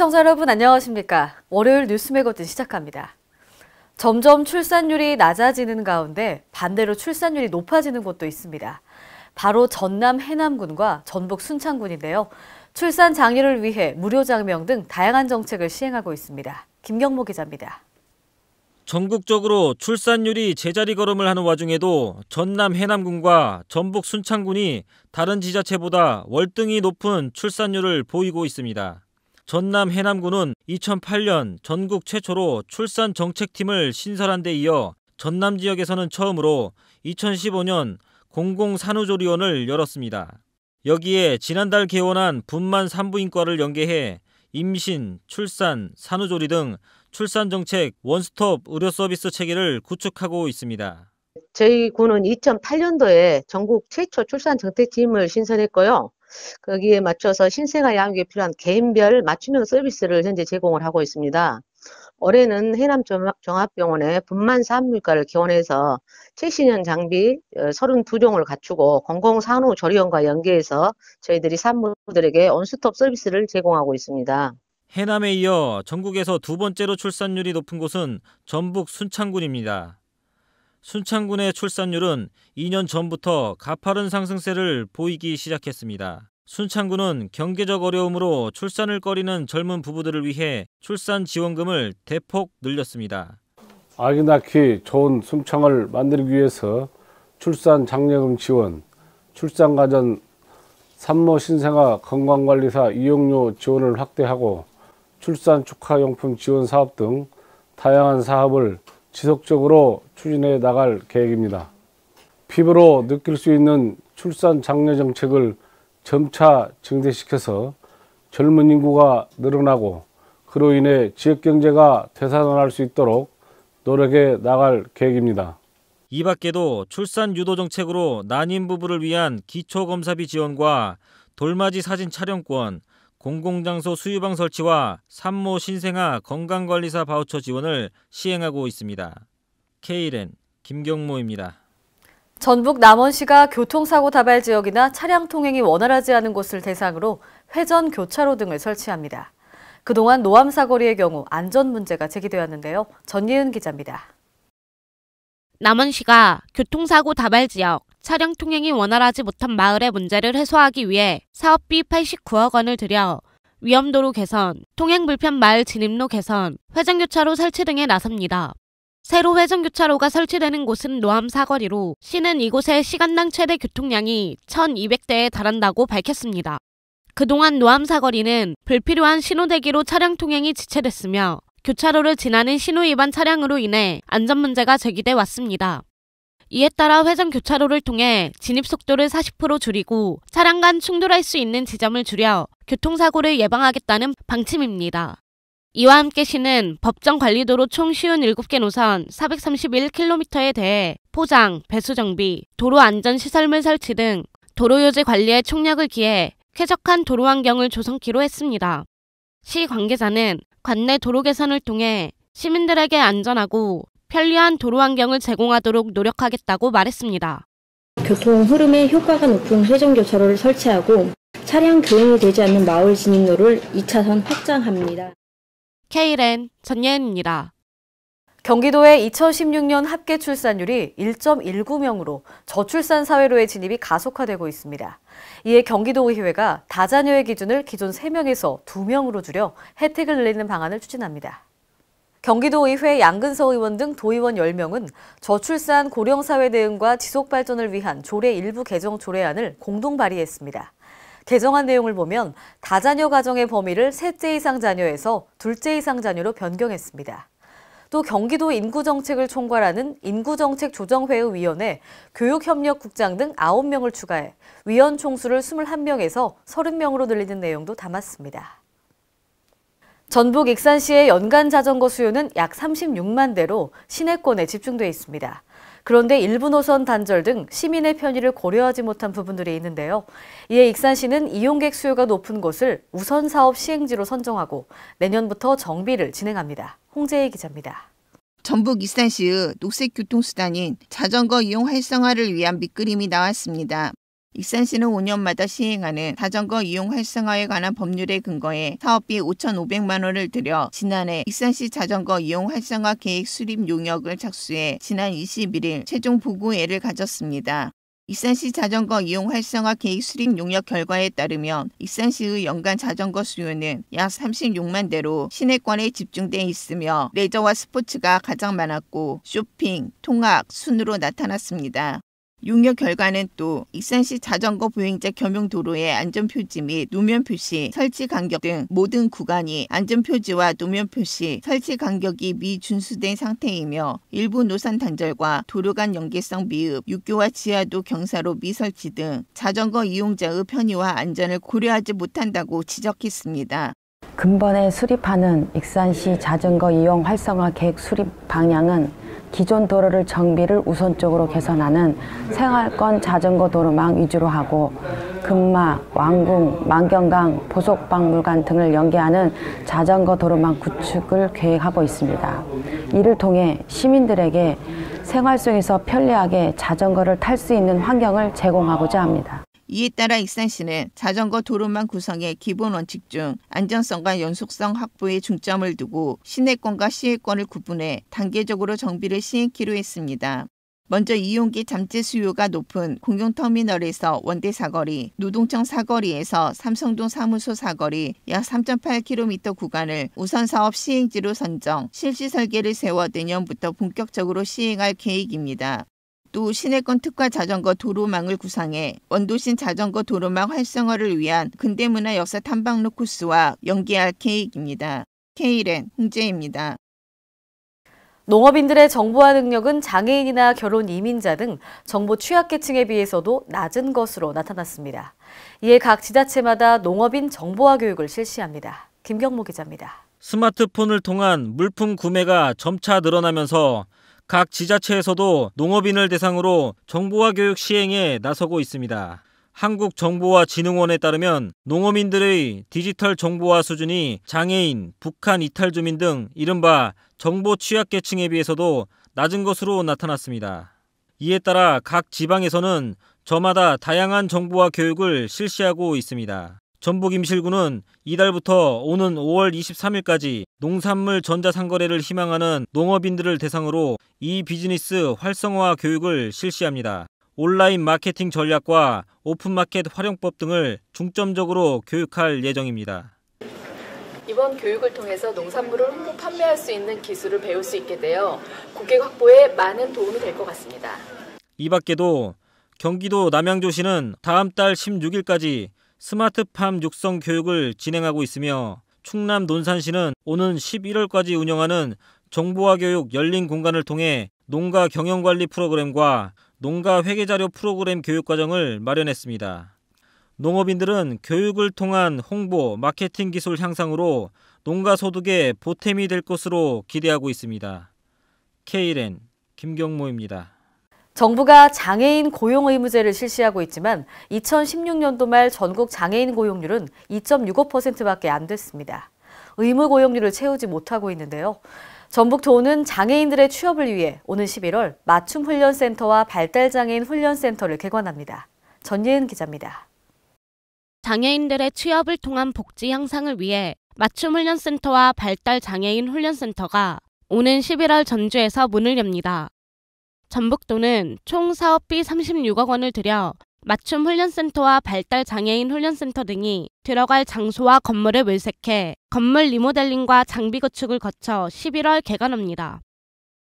시청자 여러분 안녕하십니까? 월요일 뉴스 매거진 시작합니다. 점점 출산율이 낮아지는 가운데 반대로 출산율이 높아지는 곳도 있습니다. 바로 전남 해남군과 전북 순창군인데요. 출산 장려를 위해 무료 장명 등 다양한 정책을 시행하고 있습니다. 김경모 기자입니다. 전국적으로 출산율이 제자리 걸음을 하는 와중에도 전남 해남군과 전북 순창군이 다른 지자체보다 월등히 높은 출산율을 보이고 있습니다. 전남 해남군은 2008년 전국 최초로 출산 정책팀을 신설한 데 이어 전남 지역에서는 처음으로 2015년 공공산후조리원을 열었습니다. 여기에 지난달 개원한 분만 산부인과를 연계해 임신, 출산, 산후조리 등 출산 정책 원스톱 의료 서비스 체계를 구축하고 있습니다. 저희 군은 2008년도에 전국 최초 출산 정책팀을 신설했고요. 거기에 맞춰서 신생아 양육에 필요한 개인별 맞춤형 서비스를 현재 제공을 하고 있습니다. 올해는 해남 종합병원에 분만 산부인과를 개원해서 최신형 장비 32종을 어, 갖추고 공공산후조리원과 연계해서 저희들이 산모들에게 온스톱 서비스를 제공하고 있습니다. 해남에 이어 전국에서 두 번째로 출산율이 높은 곳은 전북 순창군입니다. 순창군의 출산율은 2년 전부터 가파른 상승세를 보이기 시작했습니다. 순창군은 경제적 어려움으로 출산을 꺼리는 젊은 부부들을 위해 출산 지원금을 대폭 늘렸습니다. 아기 낳기 좋은 순창을 만들기 위해서 출산 장려금 지원, 출산 가전 산모 신생아 건강관리사 이용료 지원을 확대하고 출산 축하용품 지원 사업 등 다양한 사업을 지속적으로 추진해 나갈 계획입니다. 피부로 느낄 수 있는 출산 장려 정책을 점차 증대시켜서 젊은 인구가 늘어나고 그로 인해 지역 경제가 되살아날 수 있도록 노력해 나갈 계획입니다. 이 밖에도 출산 유도 정책으로 난임 부부를 위한 기초검사비 지원과 돌맞이 사진 촬영권, 공공장소 수유방 설치와 산모 신생아 건강관리사 바우처 지원을 시행하고 있습니다. K랜 김경모입니다. 전북 남원시가 교통사고 다발 지역이나 차량 통행이 원활하지 않은 곳을 대상으로 회전 교차로 등을 설치합니다. 그동안 노암 사거리의 경우 안전 문제가 제기되었는데요. 전예은 기자입니다. 남원시가 교통사고 다발 지역, 차량 통행이 원활하지 못한 마을의 문제를 해소하기 위해 사업비 89억 원을 들여 위험도로 개선, 통행 불편 마을 진입로 개선, 회전교차로 설치 등에 나섭니다. 새로 회전교차로가 설치되는 곳은 노암 사거리로 시는 이곳의 시간당 최대 교통량이 1,200대에 달한다고 밝혔습니다. 그동안 노암 사거리는 불필요한 신호대기로 차량 통행이 지체됐으며 교차로를 지나는 신호 위반 차량으로 인해 안전 문제가 제기돼 왔습니다. 이에 따라 회전 교차로를 통해 진입 속도를 40% 줄이고 차량 간 충돌할 수 있는 지점을 줄여 교통사고를 예방하겠다는 방침입니다. 이와 함께 시는 법정 관리도로 총 쉬운 7개 노선 431km에 대해 포장, 배수 정비, 도로 안전 시설물 설치 등 도로 유지 관리에 총력을 기해 쾌적한 도로 환경을 조성키로 했습니다. 시 관계자는 관내 도로 개선을 통해 시민들에게 안전하고 편리한 도로 환경을 제공하도록 노력하겠다고 말했습니다. 교통 흐름에 효과가 높은 회전교차로를 설치하고 차량 교행이 되지 않는 마을 진입로를 2차선 확장합니다. K랜 전예은입니다. 경기도의 2016년 합계 출산율이 1.19명으로 저출산 사회로의 진입이 가속화되고 있습니다. 이에 경기도의회가 다자녀의 기준을 기존 3명에서 2명으로 줄여 혜택을 늘리는 방안을 추진합니다. 경기도의회 양근서 의원 등 도의원 10명은 저출산 고령사회 대응과 지속발전을 위한 조례 일부 개정 조례안을 공동 발의했습니다. 개정안 내용을 보면 다자녀 가정의 범위를 셋째 이상 자녀에서 둘째 이상 자녀로 변경했습니다. 또 경기도 인구정책을 총괄하는 인구정책조정회의 위원회, 교육협력국장 등 9명을 추가해 위원 총수를 21명에서 30명으로 늘리는 내용도 담았습니다. 전북 익산시의 연간 자전거 수요는 약 36만 대로 시내권에 집중돼 있습니다. 그런데 일부 노선 단절 등 시민의 편의를 고려하지 못한 부분들이 있는데요. 이에 익산시는 이용객 수요가 높은 곳을 우선 사업 시행지로 선정하고 내년부터 정비를 진행합니다. 홍재희 기자입니다. 전북 익산시의 녹색 교통수단인 자전거 이용 활성화를 위한 밑그림이 나왔습니다. 익산시는 5년마다 시행하는 자전거 이용 활성화에 관한 법률에 근거해 사업비 5,500만 원을 들여 지난해 익산시 자전거 이용 활성화 계획 수립 용역을 착수해 지난 21일 최종 보고회를 가졌습니다. 익산시 자전거 이용 활성화 계획 수립 용역 결과에 따르면 익산시의 연간 자전거 수요는 약 36만 대로 시내권에 집중돼 있으며 레저와 스포츠가 가장 많았고 쇼핑, 통학 순으로 나타났습니다. 용역 결과는 또 익산시 자전거 보행자 겸용 도로의 안전표지 및 노면 표시, 설치 간격 등 모든 구간이 안전표지와 노면 표시, 설치 간격이 미준수된 상태이며 일부 노선 단절과 도로 간 연계성 미흡, 육교와 지하도 경사로 미설치 등 자전거 이용자의 편의와 안전을 고려하지 못한다고 지적했습니다. 근본에 수립하는 익산시 자전거 이용 활성화 계획 수립 방향은 기존 도로를 정비를 우선적으로 개선하는 생활권 자전거 도로망 위주로 하고 금마, 왕궁, 만경강, 보석박물관 등을 연계하는 자전거 도로망 구축을 계획하고 있습니다. 이를 통해 시민들에게 생활 속에서 편리하게 자전거를 탈 수 있는 환경을 제공하고자 합니다. 이에 따라 익산시는 자전거 도로망 구성의 기본 원칙 중 안전성과 연속성 확보에 중점을 두고 시내권과 시외권을 구분해 단계적으로 정비를 시행키로 했습니다. 먼저 이용기 잠재 수요가 높은 공용터미널에서 원대 사거리, 노동청 사거리에서 삼성동 사무소 사거리 약 3.8km 구간을 우선 사업 시행지로 선정, 실시 설계를 세워 내년부터 본격적으로 시행할 계획입니다. 또 시내권 특화 자전거 도로망을 구상해 원도심 자전거 도로망 활성화를 위한 근대문화 역사 탐방로 코스와 연계할 계획입니다. K랜 홍재입니다. 농업인들의 정보화 능력은 장애인이나 결혼 이민자 등 정보 취약계층에 비해서도 낮은 것으로 나타났습니다. 이에 각 지자체마다 농업인 정보화 교육을 실시합니다. 김경모 기자입니다. 스마트폰을 통한 물품 구매가 점차 늘어나면서 각 지자체에서도 농업인을 대상으로 정보화 교육 시행에 나서고 있습니다. 한국정보화진흥원에 따르면 농업인들의 디지털 정보화 수준이 장애인, 북한 이탈 주민 등 이른바 정보 취약계층에 비해서도 낮은 것으로 나타났습니다. 이에 따라 각 지방에서는 저마다 다양한 정보화 교육을 실시하고 있습니다. 전북 임실구는 이달부터 오는 5월 23일까지 농산물 전자상거래를 희망하는 농업인들을 대상으로 이 비즈니스 활성화 교육을 실시합니다. 온라인 마케팅 전략과 오픈마켓 활용법 등을 중점적으로 교육할 예정입니다. 이번 교육을 통해서 농산물을 홍보 판매할 수 있는 기술을 배울 수 있게 되어 고객 확보에 많은 도움이 될 것 같습니다. 이 밖에도 경기도 남양주시는 다음 달 16일까지 스마트팜 육성 교육을 진행하고 있으며 충남 논산시는 오는 11월까지 운영하는 정보화 교육 열린 공간을 통해 농가 경영관리 프로그램과 농가 회계자료 프로그램 교육 과정을 마련했습니다. 농업인들은 교육을 통한 홍보, 마케팅 기술 향상으로 농가 소득에 보탬이 될 것으로 기대하고 있습니다. K랜 김경모입니다. 정부가 장애인 고용 의무제를 실시하고 있지만 2016년도 말 전국 장애인 고용률은 2.65%밖에 안 됐습니다. 의무 고용률을 채우지 못하고 있는데요. 전북도는 장애인들의 취업을 위해 오는 11월 맞춤 훈련센터와 발달장애인 훈련센터를 개관합니다. 전예은 기자입니다. 장애인들의 취업을 통한 복지 향상을 위해 맞춤 훈련센터와 발달 장애인 훈련센터가 오는 11월 전주에서 문을 엽니다. 전북도는 총 사업비 36억 원을 들여 맞춤 훈련센터와 발달 장애인 훈련센터 등이 들어갈 장소와 건물을 물색해 건물 리모델링과 장비 구축을 거쳐 11월 개관합니다.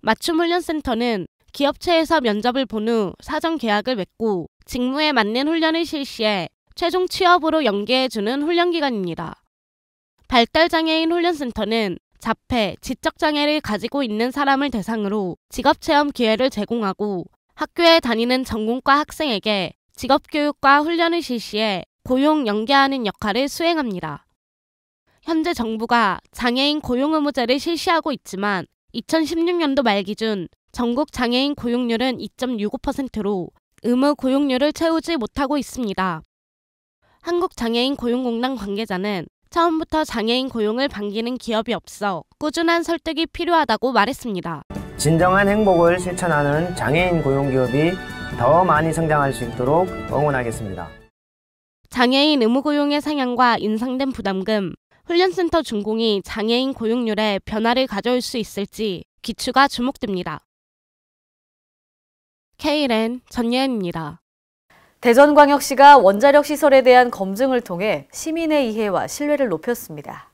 맞춤 훈련센터는 기업체에서 면접을 본 후 사전 계약을 맺고 직무에 맞는 훈련을 실시해 최종 취업으로 연계해주는 훈련기관입니다. 발달장애인 훈련센터는 자폐, 지적장애를 가지고 있는 사람을 대상으로 직업체험 기회를 제공하고 학교에 다니는 전공과 학생에게 직업교육과 훈련을 실시해 고용 연계하는 역할을 수행합니다. 현재 정부가 장애인 고용 의무제를 실시하고 있지만 2016년도 말 기준 전국 장애인 고용률은 2.65%로 의무 고용률을 채우지 못하고 있습니다. 한국장애인 고용공단 관계자는 처음부터 장애인 고용을 반기는 기업이 없어 꾸준한 설득이 필요하다고 말했습니다. 진정한 행복을 실천하는 장애인 고용 기업이 더 많이 성장할 수 있도록 응원하겠습니다. 장애인 의무 고용의 상향과 인상된 부담금, 훈련센터 준공이 장애인 고용률에 변화를 가져올 수 있을지 기추가 주목됩니다. KLN 전예은입니다. 대전광역시가 원자력 시설에 대한 검증을 통해 시민의 이해와 신뢰를 높였습니다.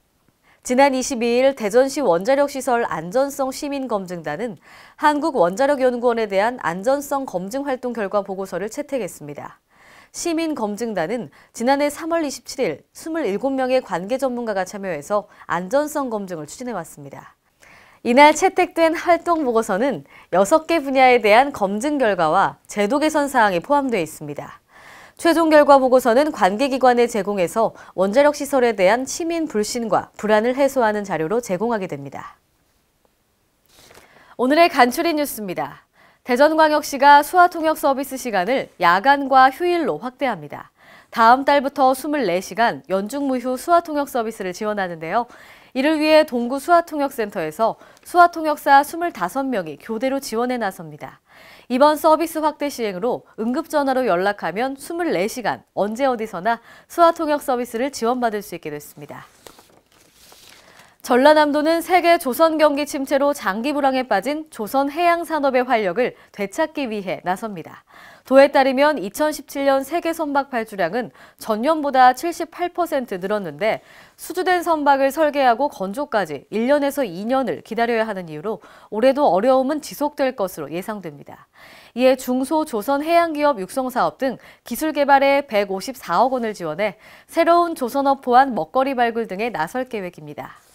지난 22일 대전시 원자력시설 안전성 시민검증단은 한국원자력연구원에 대한 안전성 검증 활동 결과 보고서를 채택했습니다. 시민검증단은 지난해 3월 27일 27명의 관계 전문가가 참여해서 안전성 검증을 추진해왔습니다. 이날 채택된 활동 보고서는 6개 분야에 대한 검증 결과와 제도 개선 사항이 포함되어 있습니다. 최종 결과 보고서는 관계기관에 제공해서 원자력 시설에 대한 시민 불신과 불안을 해소하는 자료로 제공하게 됩니다. 오늘의 간추린 뉴스입니다. 대전광역시가 수화통역 서비스 시간을 야간과 휴일로 확대합니다. 다음 달부터 24시간 연중무휴 수화통역 서비스를 지원하는데요. 이를 위해 동구 수화통역센터에서 수화통역사 25명이 교대로 지원에 나섭니다. 이번 서비스 확대 시행으로 응급전화로 연락하면 24시간 언제 어디서나 수화통역 서비스를 지원받을 수 있게 됐습니다. 전라남도는 세계 조선 경기 침체로 장기 불황에 빠진 조선 해양 산업의 활력을 되찾기 위해 나섭니다. 도에 따르면 2017년 세계 선박 발주량은 전년보다 78% 늘었는데 수주된 선박을 설계하고 건조까지 1년에서 2년을 기다려야 하는 이유로 올해도 어려움은 지속될 것으로 예상됩니다. 이에 중소 조선 해양기업 육성 사업 등 기술 개발에 154억 원을 지원해 새로운 조선업 포함 먹거리 발굴 등에 나설 계획입니다.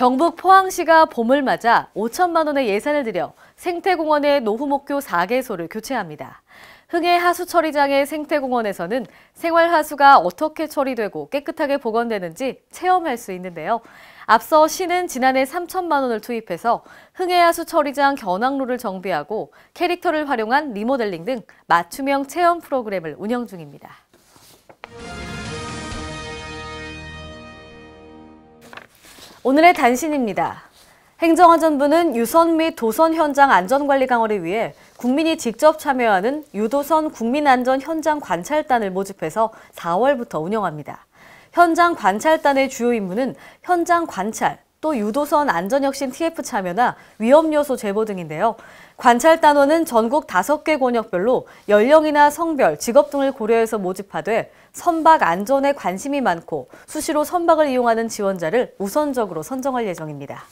경북 포항시가 봄을 맞아 5천만 원의 예산을 들여 생태공원의 노후목교 4개소를 교체합니다. 흥해 하수처리장의 생태공원에서는 생활하수가 어떻게 처리되고 깨끗하게 복원되는지 체험할 수 있는데요. 앞서 시는 지난해 3천만 원을 투입해서 흥해 하수처리장 견학로를 정비하고 캐릭터를 활용한 리모델링 등 맞춤형 체험 프로그램을 운영 중입니다. 오늘의 단신입니다. 행정안전부는 유선 및 도선 현장 안전관리 강화를 위해 국민이 직접 참여하는 유도선 국민안전 현장 관찰단을 모집해서 4월부터 운영합니다. 현장 관찰단의 주요 임무는 현장 관찰, 또 유도선 안전혁신 TF 참여나 위험 요소 제보 등인데요. 관찰 단원은 전국 5개 권역별로 연령이나 성별, 직업 등을 고려해서 모집하되 선박 안전에 관심이 많고 수시로 선박을 이용하는 지원자를 우선적으로 선정할 예정입니다.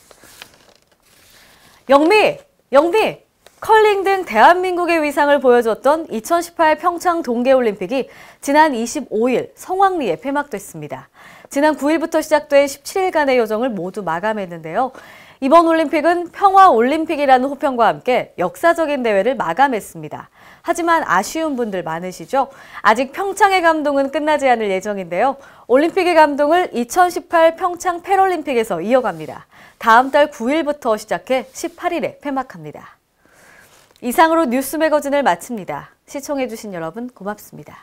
영미! 영미! 컬링 등 대한민국의 위상을 보여줬던 2018 평창 동계올림픽이 지난 25일 성황리에 폐막됐습니다. 지난 9일부터 시작된 17일간의 여정을 모두 마감했는데요. 이번 올림픽은 평화 올림픽이라는 호평과 함께 역사적인 대회를 마감했습니다. 하지만 아쉬운 분들 많으시죠? 아직 평창의 감동은 끝나지 않을 예정인데요. 올림픽의 감동을 2018 평창 패럴림픽에서 이어갑니다. 다음 달 9일부터 시작해 18일에 폐막합니다. 이상으로 뉴스 매거진을 마칩니다. 시청해주신 여러분 고맙습니다.